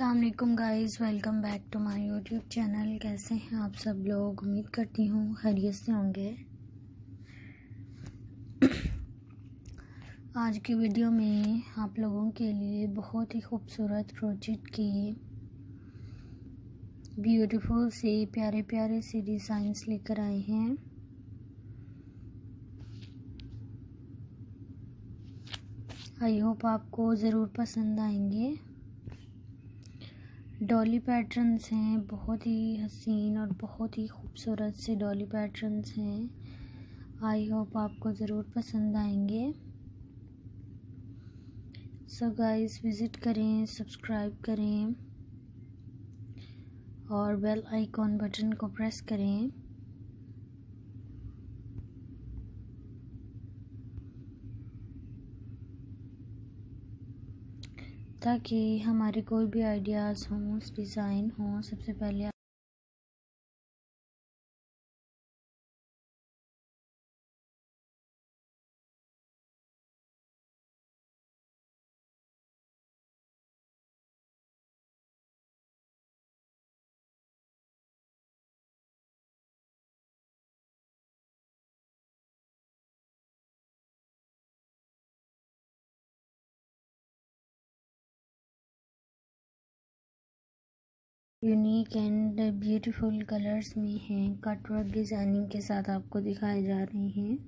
Allam guys welcome back to my YouTube channel कैसे हैं आप सब लोग? उम्मीद करती हूँ खैरियत से होंगे। आज की वीडियो में आप लोगों के लिए बहुत ही खूबसूरत प्रोजेक्ट की ब्यूटीफुल से प्यारे प्यारे से डिज़ाइंस लेकर आए हैं। आई होप आपको ज़रूर पसंद आएँगे। डॉली पैटर्न्स हैं, बहुत ही हसीन और बहुत ही खूबसूरत से डॉली पैटर्न्स हैं। आई होप आपको ज़रूर पसंद आएँगे। सो गाइस विज़िट करें सब्सक्राइब करें और बेल आइकॉन बटन को प्रेस करें। ताकि हमारे कोई भी आइडियाज़ हों डिज़ाइन हों सबसे पहले यूनिक एंड ब्यूटीफुल कलर्स में हैं। कट वर्क डिज़ाइनिंग के साथ आपको दिखाए जा रहे हैं।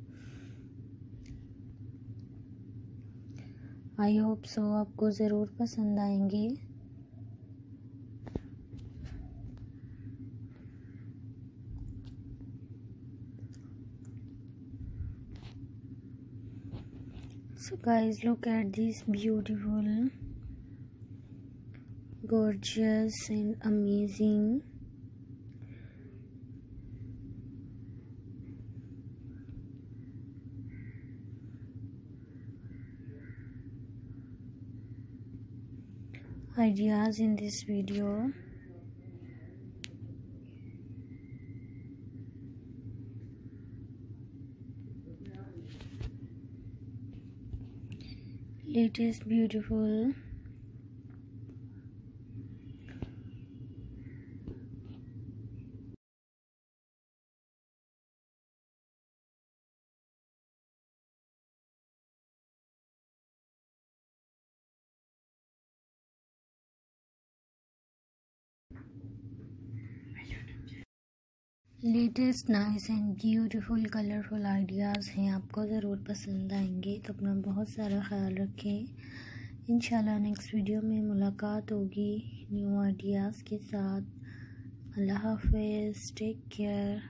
आई होप सो आपको ज़रूर पसंद आएँगे। So guys, look at this beautiful gorgeous and amazing. Ideas in this video. Latest beautiful latest nice and beautiful colourful ideas हैं। आपको ज़रूर पसंद आएँगे तो अपना बहुत सारा ख्याल रखें। इन नेक्स्ट वीडियो में मुलाकात होगी न्यू आइडियाज़ के साथ। अल्लाह हाफ़ टेक केयर